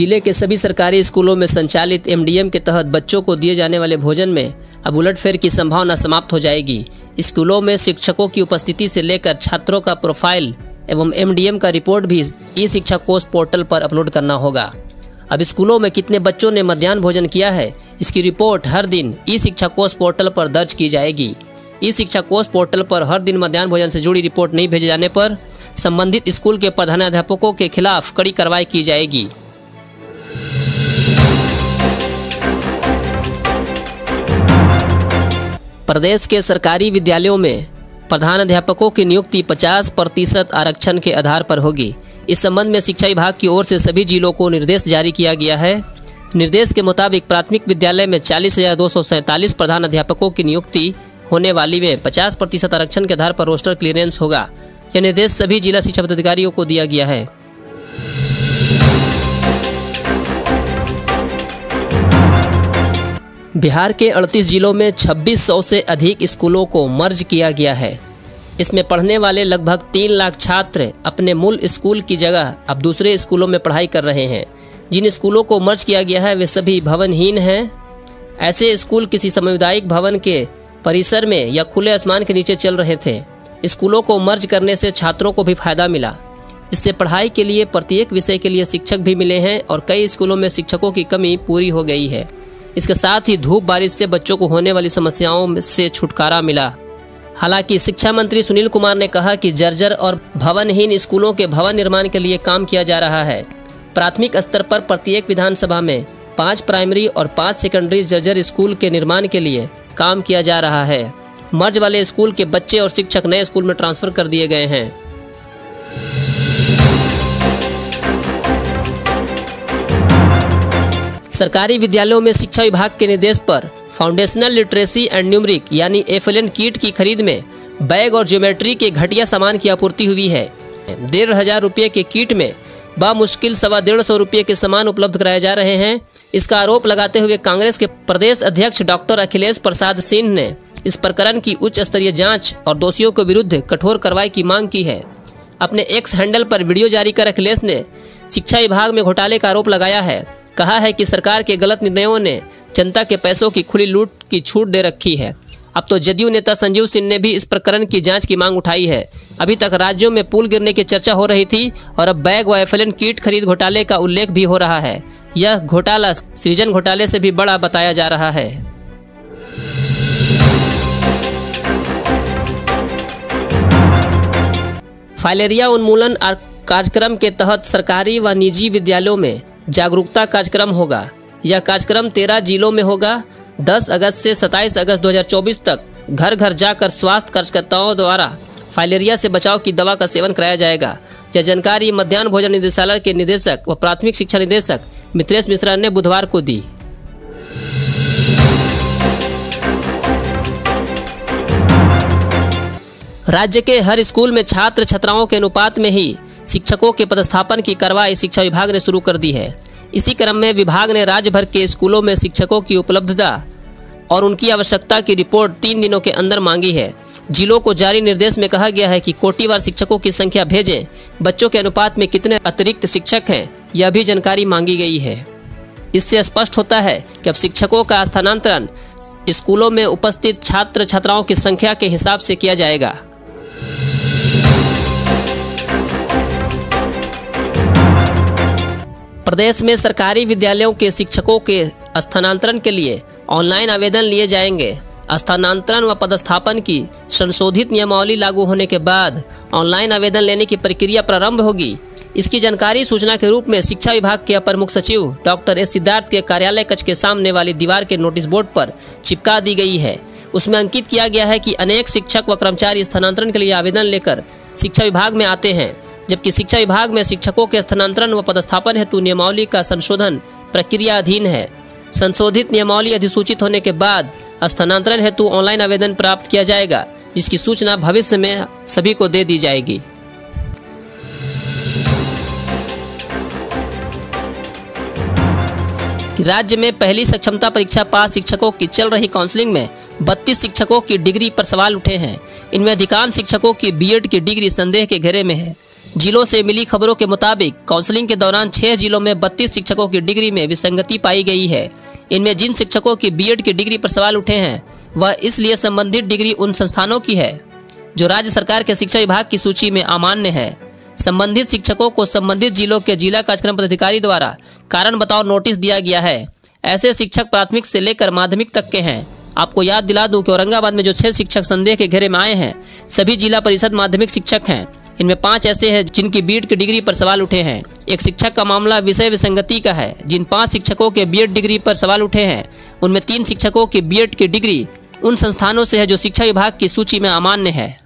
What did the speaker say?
ज़िले के सभी सरकारी स्कूलों में संचालित एमडीएम के तहत बच्चों को दिए जाने वाले भोजन में अब उलटफेर की संभावना समाप्त हो जाएगी। स्कूलों में शिक्षकों की उपस्थिति से लेकर छात्रों का प्रोफ़ाइल एवं एमडीएम का रिपोर्ट भी ई शिक्षा कोष पोर्टल पर अपलोड करना होगा। अब स्कूलों में कितने बच्चों ने मध्यान्ह भोजन किया है, इसकी रिपोर्ट हर दिन ई शिक्षा कोष पोर्टल पर दर्ज की जाएगी। ई शिक्षा कोष पोर्टल पर हर दिन मध्यान्ह भोजन से जुड़ी रिपोर्ट नहीं भेजे जाने पर संबंधित स्कूल के प्रधानाध्यापकों के खिलाफ कड़ी कार्रवाई की जाएगी। प्रदेश के सरकारी विद्यालयों में प्रधान अध्यापकों की नियुक्ति 50 प्रतिशत आरक्षण के आधार पर होगी। इस संबंध में शिक्षा विभाग की ओर से सभी जिलों को निर्देश जारी किया गया है। निर्देश के मुताबिक प्राथमिक विद्यालय में चालीस हज़ार दो सौ सैंतालीस प्रधान अध्यापकों की नियुक्ति होने वाली में 50 प्रतिशत आरक्षण के आधार पर रोस्टर क्लियरेंस होगा। यह निर्देश सभी जिला शिक्षा पदाधिकारियों को दिया गया है। बिहार के 38 जिलों में 2600 से अधिक स्कूलों को मर्ज किया गया है। इसमें पढ़ने वाले लगभग तीन लाख छात्र अपने मूल स्कूल की जगह अब दूसरे स्कूलों में पढ़ाई कर रहे हैं। जिन स्कूलों को मर्ज किया गया है, वे सभी भवनहीन हैं। ऐसे स्कूल किसी सामुदायिक भवन के परिसर में या खुले आसमान के नीचे चल रहे थे। स्कूलों को मर्ज करने से छात्रों को भी फ़ायदा मिला। इससे पढ़ाई के लिए प्रत्येक विषय के लिए शिक्षक भी मिले हैं और कई स्कूलों में शिक्षकों की कमी पूरी हो गई है। इसके साथ ही धूप बारिश से बच्चों को होने वाली समस्याओं से छुटकारा मिला। हालाँकि शिक्षा मंत्री सुनील कुमार ने कहा कि जर्जर और भवनहीन स्कूलों के भवन निर्माण के लिए काम किया जा रहा है। प्राथमिक स्तर पर प्रत्येक विधानसभा में पाँच प्राइमरी और पाँच सेकेंडरी जर्जर स्कूल के निर्माण के लिए काम किया जा रहा है। मर्ज वाले स्कूल के बच्चे और शिक्षक नए स्कूल में ट्रांसफ़र कर दिए गए हैं। सरकारी विद्यालयों में शिक्षा विभाग के निर्देश पर फाउंडेशनल लिटरेसी एंड न्यूमरिक यानी एफ़ किट की खरीद में बैग और ज्योमेट्री के घटिया सामान की आपूर्ति हुई है। डेढ़ हज़ार रुपये के किट में बामुश्किल सवा डेढ़ सौ रुपये के सामान उपलब्ध कराए जा रहे हैं। इसका आरोप लगाते हुए कांग्रेस के प्रदेश अध्यक्ष डॉक्टर अखिलेश प्रसाद सिंह ने इस प्रकरण की उच्च स्तरीय जाँच और दोषियों के विरुद्ध कठोर कार्रवाई की मांग की है। अपने एक्स हैंडल पर वीडियो जारी कर अखिलेश ने शिक्षा विभाग में घोटाले का आरोप लगाया है। कहा है कि सरकार के गलत निर्णयों ने जनता के पैसों की खुली लूट की छूट दे रखी है। अब तो जदयू नेता संजीव सिंह ने भी इस प्रकरण की जाँच की मांग उठाई है। अभी तक राज्यों में पुल गिरने की चर्चा हो रही थी और अब बैग व एफ़ किट खरीद घोटाले का उल्लेख भी हो रहा है। यह घोटाला सृजन घोटाले से भी बड़ा बताया जा रहा है। फाइलेरिया उन्मूलन कार्यक्रम के तहत सरकारी व निजी विद्यालयों में जागरूकता कार्यक्रम होगा। यह कार्यक्रम तेरह जिलों में होगा। 10 अगस्त से 27 अगस्त 2024 तक घर घर जाकर स्वास्थ्य कार्यकर्ताओं द्वारा फाइलेरिया से बचाव की दवा का सेवन कराया जाएगा। यह जानकारी मध्यान्ह भोजन निदेशालय के निदेशक व प्राथमिक शिक्षा निदेशक मित्रेश मिश्रा ने बुधवार को दी। राज्य के हर स्कूल में छात्र छात्राओं के अनुपात में ही शिक्षकों के पदस्थापन की कार्रवाई शिक्षा विभाग ने शुरू कर दी है। इसी क्रम में विभाग ने राज्य भर के स्कूलों में शिक्षकों की उपलब्धता और उनकी आवश्यकता की रिपोर्ट तीन दिनों के अंदर मांगी है। जिलों को जारी निर्देश में कहा गया है कि कोटिवार शिक्षकों की संख्या भेजें। बच्चों के अनुपात में कितने अतिरिक्त शिक्षक हैं, यह भी जानकारी मांगी गई है। इससे स्पष्ट होता है कि अब शिक्षकों का स्थानांतरण स्कूलों में उपस्थित छात्र छात्राओं की संख्या के हिसाब से किया जाएगा। प्रदेश में सरकारी विद्यालयों के शिक्षकों के स्थानांतरण के लिए ऑनलाइन आवेदन लिए जाएँगे। स्थानांतरण व पदस्थापन की संशोधित नियमावली लागू होने के बाद ऑनलाइन आवेदन लेने की प्रक्रिया प्रारंभ होगी। इसकी जानकारी सूचना के रूप में शिक्षा विभाग के अपर मुख्य सचिव डॉक्टर एस सिद्धार्थ के कार्यालय कक्ष के सामने वाली दीवार के नोटिस बोर्ड पर चिपका दी गई है। उसमें अंकित किया गया है कि अनेक शिक्षक व कर्मचारी स्थानांतरण के लिए आवेदन लेकर शिक्षा विभाग में आते हैं। जबकि शिक्षा विभाग में शिक्षकों के स्थानांतरण व पदस्थापन हेतु नियमावली का संशोधन प्रक्रिया अधीन है। संशोधित नियमावली अधिसूचित होने के बाद स्थानांतरण हेतु ऑनलाइन आवेदन प्राप्त किया जाएगा, जिसकी सूचना भविष्य में सभी को दे दी जाएगी। राज्य में पहली सक्षमता परीक्षा पास शिक्षकों की चल रही काउंसलिंग में 32 शिक्षकों की डिग्री पर सवाल उठे हैं। इनमें अधिकांश शिक्षकों की बीएड की डिग्री संदेह के घेरे में है। जिलों से मिली खबरों के मुताबिक काउंसलिंग के दौरान छह जिलों में बत्तीस शिक्षकों की डिग्री में विसंगति पाई गई है। इनमें जिन शिक्षकों की बीएड की डिग्री पर सवाल उठे हैं, वह इसलिए संबंधित डिग्री उन संस्थानों की है, जो राज्य सरकार के शिक्षा विभाग की सूची में अमान्य है। संबंधित शिक्षकों को संबंधित जिलों के जिला कार्यक्रम पदाधिकारी द्वारा कारण बताओ नोटिस दिया गया है। ऐसे शिक्षक प्राथमिक से लेकर माध्यमिक तक के हैं। आपको याद दिला दूँ कि औरंगाबाद में जो छह शिक्षक संदेह के घेरे में आए हैं, सभी जिला परिषद माध्यमिक शिक्षक हैं। इनमें पाँच ऐसे हैं जिनकी बीएड की डिग्री पर सवाल उठे हैं। एक शिक्षक का मामला विषय विसंगति का है, जिन पाँच शिक्षकों के बीएड डिग्री पर सवाल उठे हैं। उनमें तीन शिक्षकों की बीएड की डिग्री उन संस्थानों से है जो शिक्षा विभाग की सूची में अमान्य है।